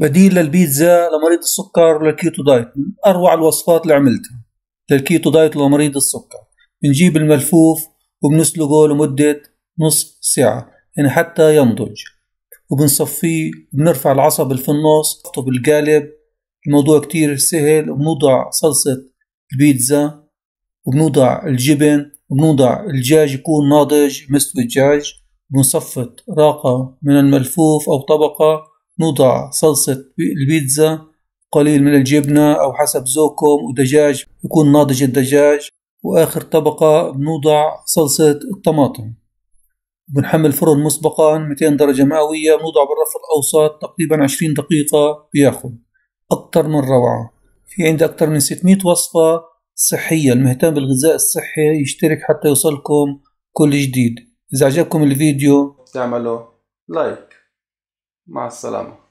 بديل للبيتزا لمريض السكر للكيتو دايت من أروع الوصفات اللي عملتها للكيتو دايت لمريض السكر. بنجيب الملفوف وبنسلقه لمدة نص ساعة يعني حتى ينضج. وبنصفيه بنرفع العصب في النص بالقالب. الموضوع كتير سهل وبنوضع صلصة البيتزا وبنوضع الجبن وبنوضع الدجاج يكون ناضج مستوي الدجاج. بنصفط راقة من الملفوف أو طبقة نوضع صلصة البيتزا قليل من الجبنة أو حسب ذوقكم ودجاج يكون ناضج الدجاج. وآخر طبقة بنوضع صلصة الطماطم. بنحمل فرن مسبقا 200 درجة مئوية بنوضع بالرف الأوسط تقريبا 20 دقيقة بياخد أكتر من روعة. في عندي أكتر من 600 وصفة صحية. المهتم بالغذاء الصحي يشترك حتى يوصلكم كل جديد. إذا عجبكم الفيديو تعملوا لايك. مع السلامة.